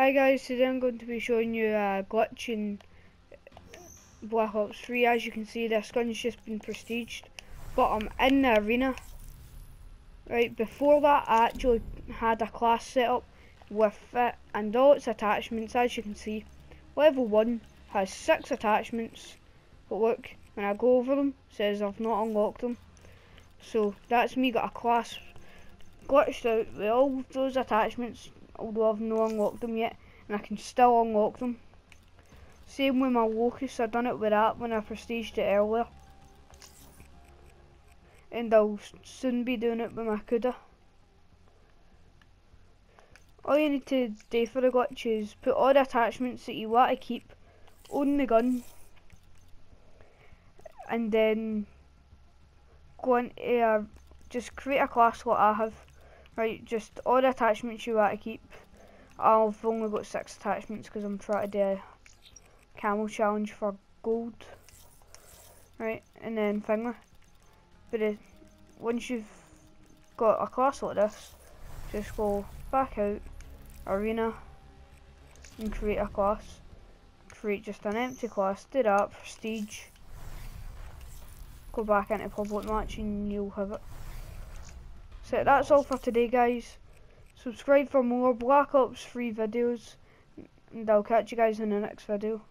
Hi guys, today I'm going to be showing you a glitch in Black Ops 3. As you can see, this gun's just been prestiged, but I'm in the arena. Right, before that I actually had a class set up with it and all its attachments, as you can see. Level 1 has 6 attachments, but look, when I go over them, says I've not unlocked them. So that's me got a class glitched out with all those attachments although I've not unlocked them yet, and I can still unlock them. Same with my Locus, I've done it with that when I prestiged it earlier. And I'll soon be doing it with my Kuda. All you need to do for the glitch is put all the attachments that you want to keep on the gun and then go into uh, just create a class like I have Right, just all the attachments you want to keep. I've only got six attachments because I'm trying to do a camo challenge for gold. Right, and then finger. But uh, once you've got a class like this, just go back out, arena, and create a class. Create just an empty class, do that, prestige. Go back into public match and you'll have it. So that's all for today guys. Subscribe for more Black Ops 3 videos and I'll catch you guys in the next video.